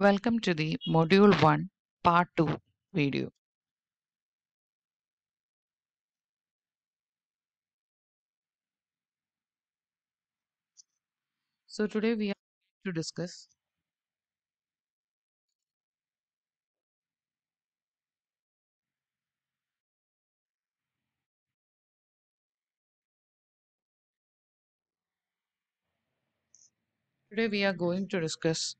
Welcome to the Module 1 Part 2 video. So today we are to discuss today we are going to discuss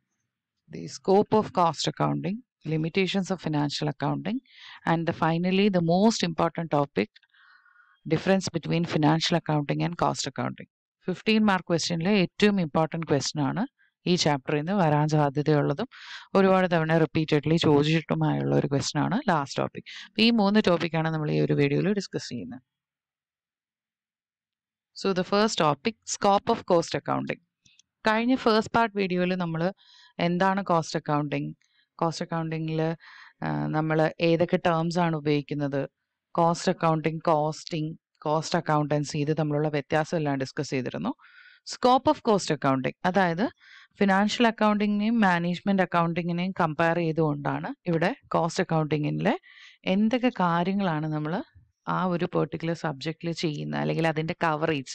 the scope of cost accounting, limitations of financial accounting, and the, finally the most important topic difference between financial accounting and cost accounting. Fifteen mark ക്വസ്റ്റ്യനിലെ ഏറ്റവും important question ആണ് ഈ ചാപ്റ്ററിൽ നിന്ന് വരാൻ സാധ്യതയുള്ളതും ഒരുപാട് തവണ repeatedly ചോദിച്ചിട്ടുമായുള്ള ഒരു question ആണ് ലാസ്റ്റ് ടോപ്പിക് ഈ മൂന്ന് ടോപ്പിക്കാണ് നമ്മൾ ഈ ഒരു വീഡിയോയിൽ ഡിസ്കസ് ചെയ്യുന്നത്. So the first topic scope of cost accounting കഴിഞ്ഞ ഫേസ്റ്റ് പാർട്ട് വീഡിയോയിൽ നമ്മൾ എന്താണ് കോസ്റ്റ് അക്കൗണ്ടിങ് കോസ്റ്റ് അക്കൗണ്ടിങ്ങിൽ നമ്മൾ ഏതൊക്കെ ടേംസ് ആണ് ഉപയോഗിക്കുന്നത്? Cost accounting costing cost accountancy ഇത് തമ്മിലുള്ള വ്യത്യാസം എല്ലാം ഡിസ്കസ് ചെയ്തിരുന്നു. സ്കോപ്പ് ഓഫ് കോസ്റ്റ് അക്കൗണ്ടിങ് അതായത് ഫിനാൻഷ്യൽ അക്കൗണ്ടിങ്ങിനെയും മാനേജ്മെന്റ് അക്കൗണ്ടിങ്ങിനെയും കമ്പയർ ചെയ്തുകൊണ്ടാണ് ഇവിടെ കോസ്റ്റ് അക്കൗണ്ടിങ്ങിലെ എന്തൊക്കെ കാര്യങ്ങളാണ് നമ്മൾ ആ ഒരു പെർട്ടിക്കുലർ സബ്ജക്റ്റിൽ ചെയ്യുന്ന അല്ലെങ്കിൽ അതിന്റെ കവറേജ്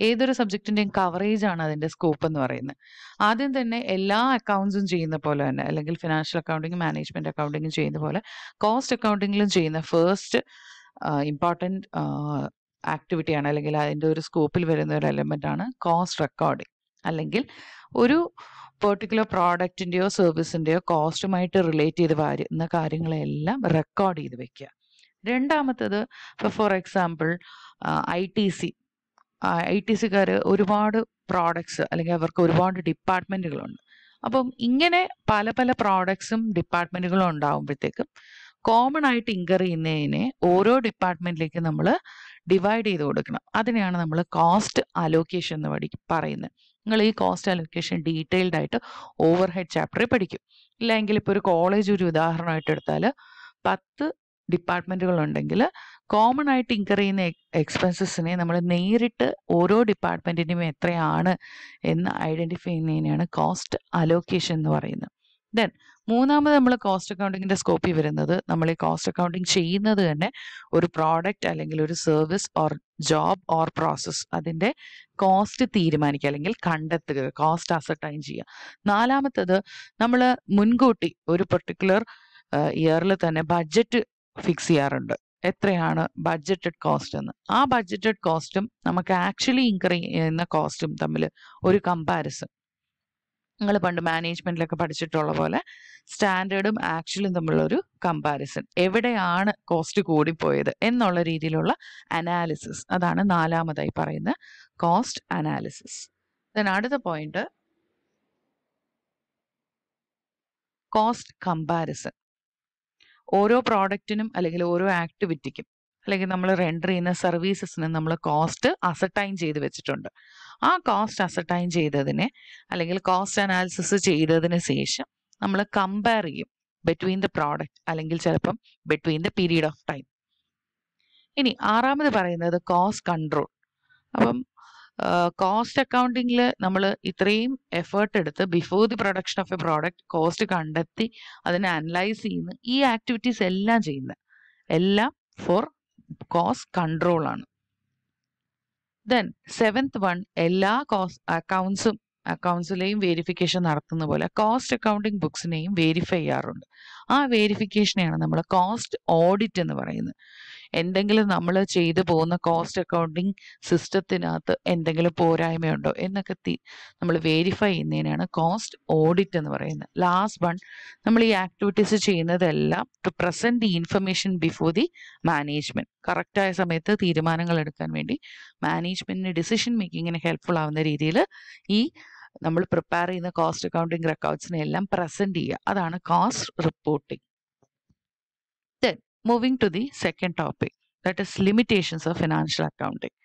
ഏതൊരു സബ്ജക്റ്റിന്റെയും കവറേജ് ആണ് അതിന്റെ സ്കോപ്പ് എന്ന് പറയുന്നത്. ആദ്യം തന്നെ എല്ലാ അക്കൗണ്ട്സും ചെയ്യുന്ന പോലെ തന്നെ അല്ലെങ്കിൽ ഫിനാൻഷ്യൽ അക്കൗണ്ടിങ് മാനേജ്മെന്റ് അക്കൗണ്ടിങ്ങും ചെയ്യുന്ന പോലെ കോസ്റ്റ് അക്കൗണ്ടിങ്ങിലും ചെയ്യുന്ന ഫസ്റ്റ് ഇമ്പോർട്ടന്റ് ആക്ടിവിറ്റിയാണ് അല്ലെങ്കിൽ അതിന്റെ ഒരു സ്കോപ്പിൽ വരുന്ന ഒരു എലമെന്റ് ആണ് കോസ്റ്റ് റെക്കോർഡിംഗ് അല്ലെങ്കിൽ ഒരു പെർട്ടിക്കുലർ പ്രോഡക്റ്റിന്റെയോ സർവീസിന്റെയോ കോസ്റ്റുമായിട്ട് റിലേറ്റ് ചെയ്ത് വരുന്ന കാര്യങ്ങളെല്ലാം റെക്കോർഡ് ചെയ്ത് വെക്കുക. രണ്ടാമത്തത് ഇപ്പോൾ for example I T C I T Sikar ഒരുപാട് പ്രോഡക്ട്സ് അല്ലെങ്കിൽ അവർക്ക് ഒരുപാട് ഡിപ്പാർട്ട്മെന്റുകളുണ്ട് അപ്പം ഇങ്ങനെ പല പല പ്രോഡക്ട്സും ഡിപ്പാർട്ട്മെന്റുകളും ഉണ്ടാകുമ്പോഴത്തേക്കും കോമൺ ആയിട്ട് ഇൻകർ ചെയ്യുന്നതിനെ ഓരോ ഡിപ്പാർട്ട്മെന്റിലേക്ക് നമ്മൾ ഡിവൈഡ് ചെയ്ത് കൊടുക്കണം. അതിനെയാണ് നമ്മൾ കോസ്റ്റ് അലോക്കേഷൻ എന്ന് പഠി പറയുന്നത്. നിങ്ങൾ ഈ കോസ്റ്റ് അലോക്കേഷൻ ഡീറ്റെയിൽഡ് ആയിട്ട് ഓവർ ഹെഡ് ചാപ്റ്ററിൽ പഠിക്കും. ഇല്ലെങ്കിൽ ഇപ്പോൾ ഒരു കോളേജ് ഒരു ഉദാഹരണമായിട്ട് എടുത്താൽ പത്ത് ഡിപ്പാർട്ട്മെന്റുകൾ ഉണ്ടെങ്കിൽ കോമൺ ആയിട്ട് ഇൻകർ ചെയ്യുന്ന എക്സ്പെൻസസിനെ നമ്മൾ നേരിട്ട് ഓരോ ഡിപ്പാർട്ട്മെന്റിനും എത്രയാണ് എന്ന് ഐഡന്റിഫൈ ചെയ്യുന്നതിനെയാണ് കോസ്റ്റ് അലോക്കേഷൻ എന്ന് പറയുന്നത്. ദെൻ മൂന്നാമത് നമ്മൾ കോസ്റ്റ് അക്കൗണ്ടിങ്ങിന്റെ സ്കോപ്പിൽ വരുന്നത് നമ്മൾ ഈ കോസ്റ്റ് അക്കൗണ്ടിങ് ചെയ്യുന്നത് തന്നെ ഒരു പ്രോഡക്റ്റ് അല്ലെങ്കിൽ ഒരു service or job or process അതിന്റെ കോസ്റ്റ് തീരുമാനിക്കുക അല്ലെങ്കിൽ കണ്ടെത്തുക കോസ്റ്റ് അസർട്ടൈൻ ചെയ്യുക. നാലാമത്തത് നമ്മൾ മുൻകൂട്ടി ഒരു പെർട്ടിക്കുലർ ഇയറിൽ തന്നെ ബഡ്ജറ്റ് ഫിക്സ് ചെയ്യാറുണ്ട്. എത്രയാണ് ബഡ്ജറ്റഡ് കോസ്റ്റ് എന്ന്. ആ ബഡ്ജറ്റഡ് കോസ്റ്റും നമുക്ക് ആക്ച്വലി ഇൻകർ ചെയ്യുന്ന കോസ്റ്റും തമ്മിൽ ഒരു കമ്പാരിസൺ നിങ്ങൾ പണ്ട് മാനേജ്മെന്റിലൊക്കെ പഠിച്ചിട്ടുള്ള പോലെ സ്റ്റാൻഡേർഡും ആക്ച്വലും തമ്മിലുള്ള ഒരു കമ്പാരിസൺ എവിടെയാണ് കോസ്റ്റ് കൂടിപ്പോയത് എന്നുള്ള രീതിയിലുള്ള അനാലിസിസ് അതാണ് നാലാമതായി പറയുന്ന കോസ്റ്റ് അനാലിസിസ് ദെൻ അടുത്ത പോയിന്റ് കോസ്റ്റ് കമ്പാരിസൺ ഓരോ പ്രോഡക്റ്റിനും അല്ലെങ്കിൽ ഓരോ ആക്ടിവിറ്റിക്കും അല്ലെങ്കിൽ നമ്മൾ റെൻഡർ ചെയ്യുന്ന സർവീസസിന് നമ്മൾ കോസ്റ്റ് അസർട്ടൈൻ ചെയ്ത് വെച്ചിട്ടുണ്ട്. ആ കോസ്റ്റ് അസർട്ടൈൻ ചെയ്തതിനെ അല്ലെങ്കിൽ കോസ്റ്റ് അനാലിസിസ് ചെയ്തതിന് ശേഷം നമ്മൾ കമ്പയർ ചെയ്യും ബിറ്റ്വീൻ ദ പ്രോഡക്റ്റ് അല്ലെങ്കിൽ ചിലപ്പം between the period of time ഇനി ആറാമത് പറയുന്നത് കോസ്റ്റ് കൺട്രോൾ അപ്പം കോസ്റ്റ് അക്കൗണ്ടിങ്ങിൽ നമ്മൾ ഇത്രയും എഫേർട്ട് എടുത്ത് before the production of a product cost കണ്ടെത്തി അതിനെ അനലൈസ് ചെയ്യുന്ന ഈ ആക്ടിവിറ്റീസ് എല്ലാം ചെയ്യുന്ന. എല്ലാം ഫോർ കോസ്റ്റ് കൺട്രോൾ ആണ്. ദെൻ സെവൻത് വൺ എല്ലാ കോസ്റ്റ് അക്കൗണ്ട്സും അക്കൗണ്ട്സിലെയും വേരിഫിക്കേഷൻ നടത്തുന്ന പോലെ കോസ്റ്റ് അക്കൗണ്ടിങ് ബുക്സിനെയും വേരിഫൈ ചെയ്യാറുണ്ട്. ആ വേരിഫിക്കേഷനെയാണ് നമ്മൾ കോസ്റ്റ് ഓഡിറ്റ് എന്ന് പറയുന്നത് എന്തെങ്കിലും നമ്മൾ ചെയ്തു പോകുന്ന കോസ്റ്റ് അക്കൗണ്ടിങ് സിസ്റ്റത്തിനകത്ത് എന്തെങ്കിലും പോരായ്മയുണ്ടോ എന്നൊക്കെ നമ്മൾ വെരിഫൈ ചെയ്യുന്നതിനാണ് കോസ്റ്റ് ഓഡിറ്റ് എന്ന് പറയുന്നത്. ലാസ്റ്റ് വൺ നമ്മൾ ഈ ആക്ടിവിറ്റീസ് ചെയ്യുന്നതെല്ലാം to present the information before the management കറക്റ്റായ സമയത്ത് തീരുമാനങ്ങൾ എടുക്കാൻ വേണ്ടി മാനേജ്മെന്റിന് ഡിസിഷൻ മേക്കിങ്ങിന് ഹെൽപ്ഫുൾ ആവുന്ന രീതിയിൽ ഈ നമ്മൾ പ്രിപ്പയർ ചെയ്യുന്ന കോസ്റ്റ് അക്കൗണ്ടിങ് റെക്കോർഡ്സിനെ എല്ലാം പ്രസന്റ് ചെയ്യുക. അതാണ് cost reporting moving to the second topic that is limitations of financial accounting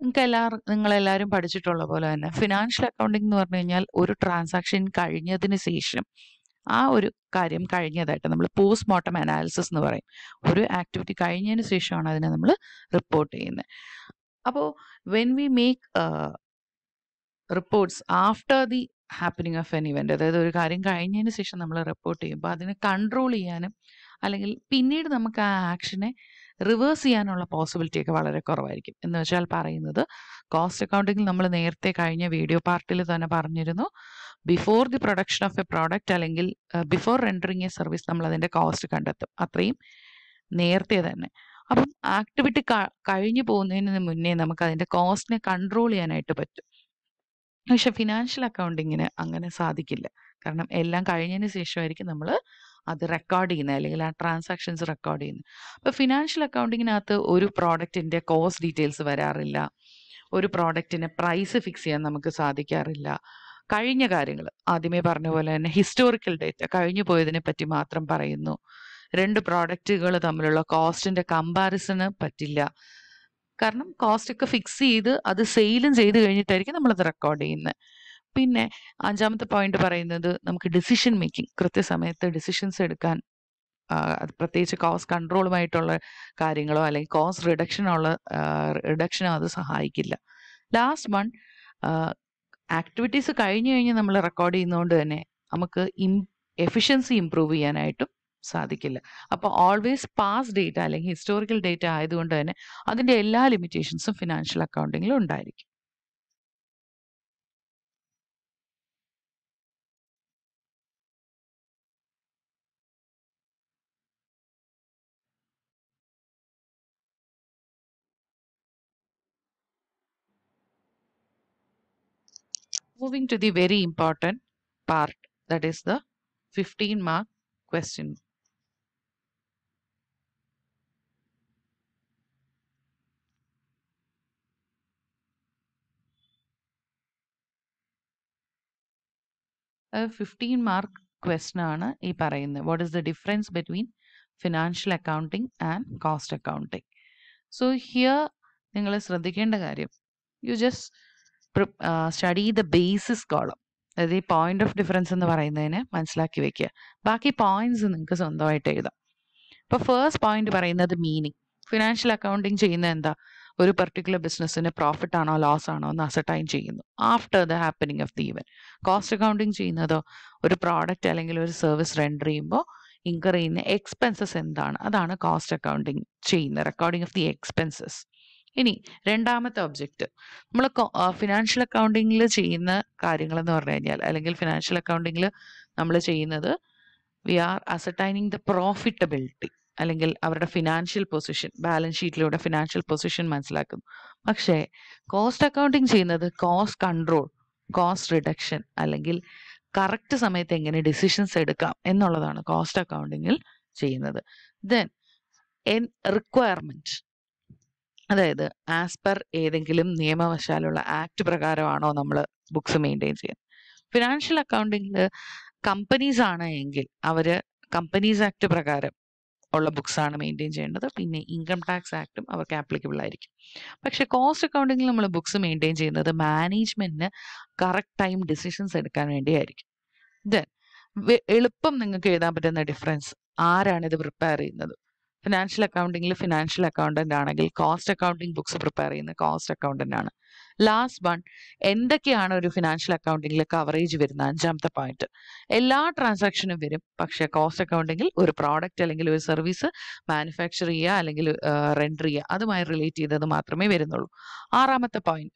നിങ്ങൾക്ക് എല്ലാവരും നിങ്ങളെല്ലാവരും പഠിച്ചിട്ടുള്ള പോലെ തന്നെ ഫിനാൻഷ്യൽ അക്കൗണ്ടിംഗ് എന്ന് പറഞ്ഞു കഴിഞ്ഞാൽ ഒരു ട്രാൻസാക്ഷൻ കഴിഞ്ഞതിന് ശേഷം ആ ഒരു കാര്യം കഴിഞ്ഞതായിട്ട് നമ്മൾ പോസ്റ്റ് മോർട്ടം അനാലിസിസ് എന്ന് പറയും. ഒരു ആക്ടിവിറ്റി കഴിഞ്ഞതിന് ശേഷമാണ് അതിനെ നമ്മൾ റിപ്പോർട്ട് ചെയ്യുന്നത്. അപ്പോൾ when we make reports after the happening of an event അതായത് ഒരു കാര്യം കഴിഞ്ഞതിന് ശേഷം നമ്മൾ റിപ്പോർട്ട് ചെയ്യുമ്പോൾ അതിനെ കൺട്രോൾ ചെയ്യാനും അല്ലെങ്കിൽ പിന്നീട് നമുക്ക് ആ ആക്ഷനെ റിവേഴ്സ് ചെയ്യാനുള്ള പോസിബിലിറ്റി ഒക്കെ വളരെ കുറവായിരിക്കും. എന്ന് വെച്ചാൽ പറയുന്നത് കോസ്റ്റ് അക്കൗണ്ടിങ്ങിൽ നമ്മൾ നേരത്തെ കഴിഞ്ഞ വീഡിയോ പാർട്ടിൽ തന്നെ പറഞ്ഞിരുന്നു. Before the production of a product അല്ലെങ്കിൽ ബിഫോർ റെൻഡറിങ് എ സർവീസ് നമ്മൾ അതിന്റെ കോസ്റ്റ് കണ്ടെത്തും. അത്രയും നേരത്തെ തന്നെ. അപ്പം ആക്ടിവിറ്റി കഴിഞ്ഞു പോകുന്നതിന് മുന്നേ നമുക്ക് അതിന്റെ കോസ്റ്റിനെ കൺട്രോൾ ചെയ്യാനായിട്ട് പറ്റും. പക്ഷെ ഫിനാൻഷ്യൽ അക്കൗണ്ടിങ്ങിന് അങ്ങനെ സാധിക്കില്ല. കാരണം എല്ലാം കഴിഞ്ഞതിന് ശേഷമായിരിക്കും നമ്മൾ അത് റെക്കോർഡ് ചെയ്യുന്നത് അല്ലെങ്കിൽ ആ ട്രാൻസാക്ഷൻസ് റെക്കോർഡ് ചെയ്യുന്നത് അപ്പോൾ ഫിനാൻഷ്യൽ അക്കൗണ്ടിങ്ങിനകത്ത് ഒരു പ്രോഡക്റ്റിന്റെ കോസ്റ്റ് ഡീറ്റെയിൽസ് വരാറില്ല. ഒരു പ്രോഡക്റ്റിന് പ്രൈസ് ഫിക്സ് ചെയ്യാൻ നമുക്ക് സാധിക്കാറില്ല. കഴിഞ്ഞ കാര്യങ്ങൾ ആദ്യമേ പറഞ്ഞ പോലെ തന്നെ ഹിസ്റ്റോറിക്കൽ ഡേറ്റ കഴിഞ്ഞു പോയതിനെ പറ്റി മാത്രം പറയുന്നു. രണ്ട് പ്രോഡക്റ്റുകൾ തമ്മിലുള്ള കോസ്റ്റിന്റെ കമ്പാരിസണ് പറ്റില്ല. കാരണം കോസ്റ്റ് ഒക്കെ ഫിക്സ് ചെയ്ത് അത് സെയിലും ചെയ്ത് കഴിഞ്ഞിട്ടായിരിക്കും നമ്മളത് റെക്കോർഡ് ചെയ്യുന്നത് പിന്നെ അഞ്ചാമത്തെ പോയിന്റ് പറയുന്നത് നമുക്ക് ഡിസിഷൻ മേക്കിംഗ് കൃത്യസമയത്ത് ഡിസിഷൻസ് എടുക്കാൻ പ്രത്യേകിച്ച് കോസ്റ്റ് കൺട്രോളുമായിട്ടുള്ള കാര്യങ്ങളോ അല്ലെങ്കിൽ കോസ്റ്റ് റിഡക്ഷനുള്ള റിഡക്ഷനോ അത് സഹായിക്കില്ല. ലാസ്റ്റ് വൺ ആക്ടിവിറ്റീസ് കഴിഞ്ഞു കഴിഞ്ഞ് നമ്മൾ റെക്കോർഡ് ചെയ്യുന്നതുകൊണ്ട് തന്നെ നമുക്ക് ഇം എഫിഷ്യൻസി ഇമ്പ്രൂവ് ചെയ്യാനായിട്ടും സാധിക്കില്ല. അപ്പോൾ ഓൾവേസ് പാസ് ഡേറ്റ അല്ലെങ്കിൽ ഹിസ്റ്റോറിക്കൽ ഡേറ്റ ആയതുകൊണ്ട് തന്നെ അതിന്റെ എല്ലാ ലിമിറ്റേഷൻസും ഫിനാൻഷ്യൽ അക്കൗണ്ടിങ്ങിലും ഉണ്ടായിരിക്കും. Moving to the very important part, that is the 15 mark question. Fifteen mark question ആണ് ഈ പറയുന്നത് what is the difference between financial accounting and cost accounting so here നിങ്ങൾ ശ്രദ്ധിക്കേണ്ട കാര്യം you just study the basis column അതായത് ഈ point of difference എന്ന് പറയുന്നതിന് മനസ്സിലാക്കി വെക്കുക. ബാക്കി പോയിന്റ്സ് നിങ്ങൾക്ക് സ്വന്തമായിട്ട് എഴുതാം. ഇപ്പൊ ഫേസ്റ്റ് പോയിന്റ് പറയുന്നത് മീനിങ് ഫിനാൻഷ്യൽ അക്കൗണ്ടിങ് ചെയ്യുന്ന എന്താ? ഒരു പെർട്ടിക്കുലർ ബിസിനസ്സിന് പ്രോഫിറ്റ് ആണോ ലോസ് ആണോ എന്ന് അസർട്ടൈൻ ചെയ്യുന്നു. After the happening of the event cost accounting ചെയ്യുന്നതോ ഒരു പ്രോഡക്റ്റ് അല്ലെങ്കിൽ ഒരു സർവീസ് റെൻഡർ ചെയ്യുമ്പോൾ ഇൻകർ ചെയ്യുന്ന എക്സ്പെൻസസ് എന്താണ്? അതാണ് കോസ്റ്റ് അക്കൗണ്ടിങ് ചെയ്യുന്നത്. റെക്കോർഡിംഗ് ഓഫ് ദി എക്സ്പെൻസസ് ഇനി രണ്ടാമത്തെ ഒബ്ജക്റ്റ് നമ്മൾ ഫിനാൻഷ്യൽ അക്കൗണ്ടിങ്ങിൽ ചെയ്യുന്ന കാര്യങ്ങൾ എന്ന് പറഞ്ഞു കഴിഞ്ഞാൽ അല്ലെങ്കിൽ ഫിനാൻഷ്യൽ അക്കൗണ്ടിങ്ങിൽ നമ്മൾ ചെയ്യുന്നത് we are ascertaining the profitability അല്ലെങ്കിൽ അവരുടെ ഫിനാൻഷ്യൽ പൊസിഷൻ ബാലൻസ് ഷീറ്റിലൂടെ ഫിനാൻഷ്യൽ പൊസിഷൻ മനസ്സിലാക്കുന്നു പക്ഷേ കോസ്റ്റ് അക്കൗണ്ടിങ് ചെയ്യുന്നത് കോസ്റ്റ് കൺട്രോൾ കോസ്റ്റ് റിഡക്ഷൻ അല്ലെങ്കിൽ കറക്റ്റ് സമയത്ത് എങ്ങനെ ഡിസിഷൻസ് എടുക്കാം എന്നുള്ളതാണ് കോസ്റ്റ് അക്കൗണ്ടിങ്ങിൽ ചെയ്യുന്നത്. ദെൻ എൻ റിക്വയർമെന്റ് അതായത് ആസ് പെർ ഏതെങ്കിലും നിയമവശാലുള്ള ആക്ട് പ്രകാരമാണോ നമ്മൾ ബുക്സ് മെയിന്റെയിൻ ചെയ്യുന്നത്. ഫിനാൻഷ്യൽ അക്കൗണ്ടിങ്ങിൽ കമ്പനീസ് ആണ് എങ്കിൽ അവർ കമ്പനീസ് ആക്ട് പ്രകാരം ഉള്ള ബുക്സ് ആണ് മെയിന്റെയിൻ ചെയ്യേണ്ടത്. പിന്നെ ഇൻകം ടാക്സ് ആക്ടും അവർക്ക് ആപ്ലിക്കബിൾ ആയിരിക്കും. പക്ഷേ കോസ്റ്റ് അക്കൗണ്ടിങ്ങിൽ നമ്മൾ ബുക്സ് മെയിന്റെയിൻ ചെയ്യുന്നത് മാനേജ്മെന്റിന് കറക്റ്റ് ടൈം ഡിസിഷൻസ് എടുക്കാൻ വേണ്ടിയായിരിക്കും. ദെൻ എളുപ്പം നിങ്ങൾക്ക് എഴുതാൻ പറ്റുന്ന ഡിഫറൻസ് ആരാണ് ഇത് പ്രിപ്പയർ ചെയ്യുന്നത്? ഫിനാൻഷ്യൽ അക്കൗണ്ടിങ്ങിൽ ഫിനാൻഷ്യൽ അക്കൗണ്ടന്റ് ആണെങ്കിൽ കോസ്റ്റ് അക്കൗണ്ടിങ് ബുക്സ് പ്രിപ്പയർ ചെയ്യുന്ന കോസ്റ്റ് അക്കൗണ്ടന്റ് ആണ്. ലാസ്റ്റ് വൺ എന്തൊക്കെയാണ് ഒരു ഫിനാൻഷ്യൽ അക്കൗണ്ടിങ്ങിൽ കവറേജ് വരുന്ന? അഞ്ചാമത്തെ പോയിന്റ് എല്ലാ ട്രാൻസാക്ഷനും വരും. പക്ഷേ കോസ്റ്റ് അക്കൗണ്ടിങ്ങിൽ ഒരു പ്രോഡക്റ്റ് അല്ലെങ്കിൽ ഒരു സർവീസ് മാനുഫാക്ചർ ചെയ്യുക അല്ലെങ്കിൽ റെൻഡർ ചെയ്യുക അതുമായി റിലേറ്റ് ചെയ്തത് മാത്രമേ വരുന്നുള്ളൂ. ആറാമത്തെ പോയിന്റ്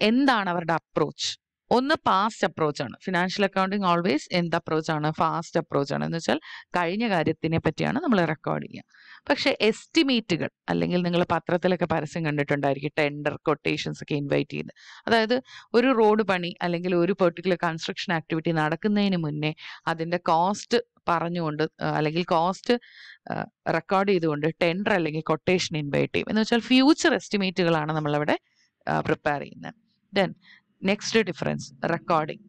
എന്താണ് അവരുടെ അപ്രോച്ച് ഒന്ന് പാസ്റ്റ് അപ്രോച്ച് ആണ്. ഫിനാൻഷ്യൽ അക്കൗണ്ടിങ് ഓൾവേസ് എന്ത് അപ്രോച്ച് ആണ്? ഫാസ്റ്റ് അപ്രോച്ച് ആണ്. എന്ന് വെച്ചാൽ കഴിഞ്ഞ കാര്യത്തിനെ പറ്റിയാണ് നമ്മൾ റെക്കോർഡ് ചെയ്യുക. പക്ഷെ എസ്റ്റിമേറ്റുകൾ അല്ലെങ്കിൽ നിങ്ങൾ പത്രത്തിലൊക്കെ പരസ്യം കണ്ടിട്ടുണ്ടായിരിക്കും ടെൻഡർ കൊട്ടേഷൻസ് ഒക്കെ ഇൻവൈറ്റ് ചെയ്ത് അതായത് ഒരു റോഡ് പണി അല്ലെങ്കിൽ ഒരു പെർട്ടിക്കുലർ കൺസ്ട്രക്ഷൻ ആക്ടിവിറ്റി നടക്കുന്നതിന് മുന്നേ അതിന്റെ കോസ്റ്റ് പറഞ്ഞുകൊണ്ട് അല്ലെങ്കിൽ കോസ്റ്റ് റെക്കോർഡ് ചെയ്തുകൊണ്ട് ടെൻഡർ അല്ലെങ്കിൽ കൊട്ടേഷൻ ഇൻവൈറ്റ് ചെയ്യും. എന്ന് വെച്ചാൽ ഫ്യൂച്ചർ എസ്റ്റിമേറ്റുകളാണ് നമ്മളവിടെ പ്രിപ്പയർ ചെയ്യുന്നത്. Then next difference recording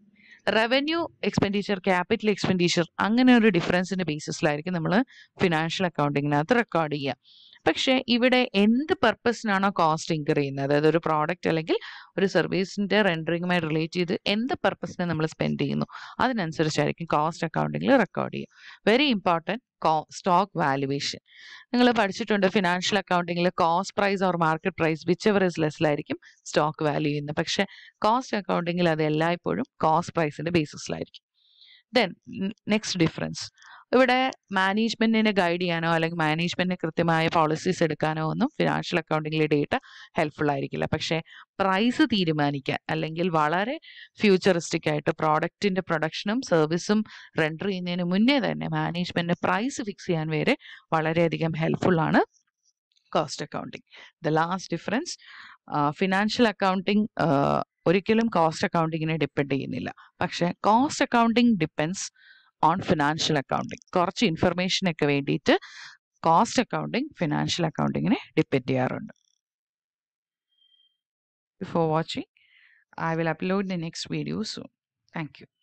revenue expenditure capital expenditure അങ്ങനെ ഒരു ഡിഫറൻസിന്റെ ബേസിസിലായിരിക്കും നമ്മൾ ഫിനാൻഷ്യൽ അക്കൗണ്ടിങ്ങിനകത്ത് റെക്കോർഡ് ചെയ്യുക. പക്ഷേ ഇവിടെ എന്ത് പർപ്പസിനാണോ കോസ്റ്റ് ഇൻകർ ചെയ്യുന്നത്? അതായത് ഒരു പ്രോഡക്റ്റ് അല്ലെങ്കിൽ ഒരു സർവീസിന്റെ റെൻഡറിങ്ങുമായി റിലേറ്റ് ചെയ്ത് എന്ത് പർപ്പസിനെ നമ്മൾ സ്പെൻഡ് ചെയ്യുന്നു? അതിനനുസരിച്ചായിരിക്കും കോസ്റ്റ് അക്കൗണ്ടിങ്ങിൽ റെക്കോർഡ് ചെയ്യുക. വെരി ഇമ്പോർട്ടന്റ് സ്റ്റോക്ക് വാലുവേഷൻ നിങ്ങൾ പഠിച്ചിട്ടുണ്ട് financial അക്കൗണ്ടിങ്ങിൽ cost price or market price whichever is ലെസ്സിലായിരിക്കും stock value ചെയ്യുന്നത്. പക്ഷേ കോസ്റ്റ് അക്കൗണ്ടിങ്ങിൽ അത് എല്ലായ്പ്പോഴും കോസ്റ്റ് പ്രൈസിന്റെ ബേസിസിലായിരിക്കും ദെൻ നെക്സ്റ്റ് ഡിഫറൻസ് ഇവിടെ മാനേജ്മെന്റിനെ ഗൈഡ് ചെയ്യാനോ അല്ലെങ്കിൽ മാനേജ്മെന്റിന് കൃത്യമായ പോളിസീസ് എടുക്കാനോ ഒന്നും ഫിനാൻഷ്യൽ അക്കൗണ്ടിങ്ങിലെ ഡേറ്റ ഹെൽപ്ഫുൾ ആയിരിക്കില്ല. പക്ഷേ പ്രൈസ് തീരുമാനിക്കാൻ അല്ലെങ്കിൽ വളരെ ഫ്യൂച്ചറിസ്റ്റിക് ആയിട്ട് പ്രോഡക്റ്റിന്റെ പ്രൊഡക്ഷനും സർവീസും റെൻഡർ ചെയ്യുന്നതിന് മുന്നേ തന്നെ മാനേജ്മെന്റിന് പ്രൈസ് ഫിക്സ് ചെയ്യാൻ വരെ വളരെയധികം ഹെൽപ്ഫുൾ ആണ് cost accounting the last difference financial accounting ഒരിക്കലും കോസ്റ്റ് അക്കൗണ്ടിങ്ങിനെ ഡിപ്പെൻഡ് ചെയ്യുന്നില്ല. പക്ഷേ cost accounting depends on financial accounting കുറച്ച് ഇൻഫർമേഷനൊക്കെ വേണ്ടിയിട്ട് കോസ്റ്റ് അക്കൗണ്ടിങ് ഫിനാൻഷ്യൽ അക്കൗണ്ടിങ്ങിനെ ഡിപ്പെൻഡ് ചെയ്യാറുണ്ട്. Before watching I will upload the next video soon Thank you.